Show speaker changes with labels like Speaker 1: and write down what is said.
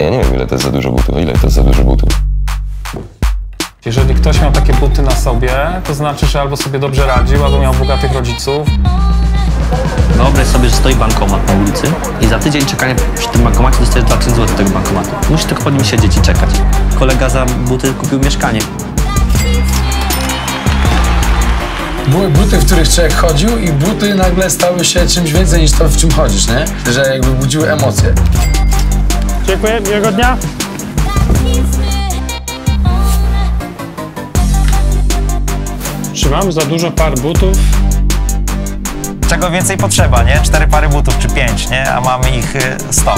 Speaker 1: Ja nie wiem, ile to jest za dużo butów, ile to jest za dużo butów.
Speaker 2: Jeżeli ktoś miał takie buty na sobie, to znaczy, że albo sobie dobrze radził, albo miał bogatych rodziców.
Speaker 3: Wyobraź sobie, że stoi bankomat na ulicy i za tydzień czekania przy tym bankomacie dostajesz 2000 zł tego bankomatu. Musisz tylko pod nim siedzieć i czekać. Kolega za buty kupił mieszkanie.
Speaker 4: Były buty, w których człowiek chodził i buty nagle stały się czymś więcej niż to, w czym chodzisz, nie? Że jakby budziły emocje.
Speaker 2: Dziękuję, miłego dnia. Czy mam za dużo par butów?
Speaker 5: Czego więcej potrzeba, nie? Cztery pary butów czy pięć, nie? A mamy ich y, 100.